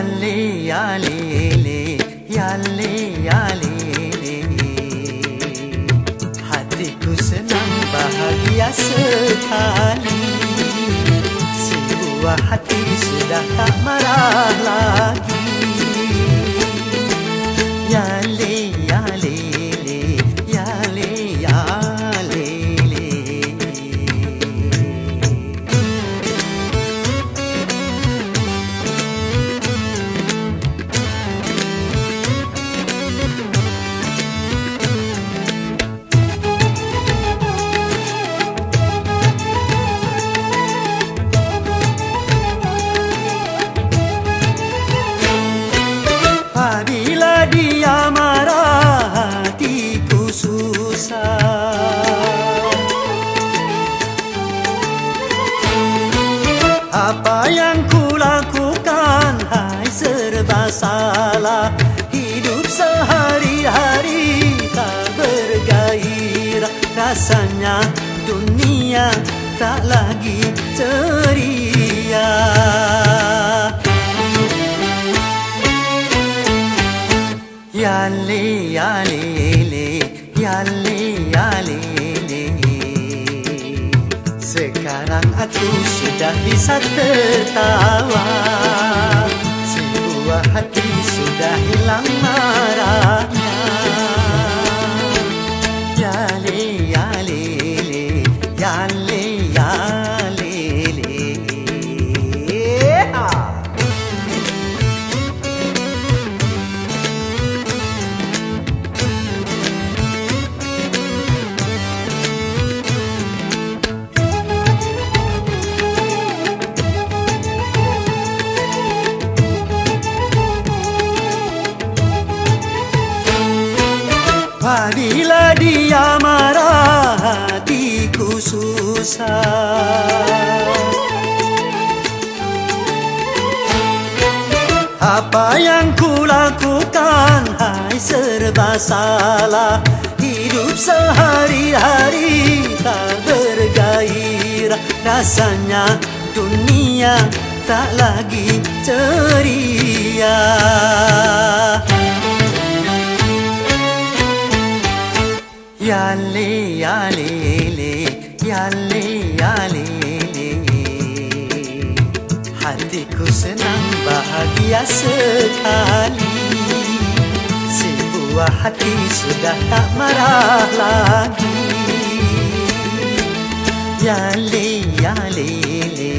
யாலே யாலேலே யாலே யாலேலே හති කුසනම් භාගියස කාලී සිවුව හති සුදහ මරාලාගේ dia marah hatiku susah. Apa yang ku lakukan hai serba salah. Hidup sehari-hari tak bergairah. Rasanya dunia tak lagi ceria le, le. Sekarang aku sudah bisa tertawa Sebuah hati sudah hilang marahnya Apabila dia marah hatiku susah. Apa yang ku lakukan hai serba salah. Hidup sehari-hari tak bergairah. Rasanya dunia tak lagi ceria Ya le, ya le, le, ya le. Hatiku senang bahagia sekali. Sebuah hati sudah tak marah lagi. Ya le, ya le, le,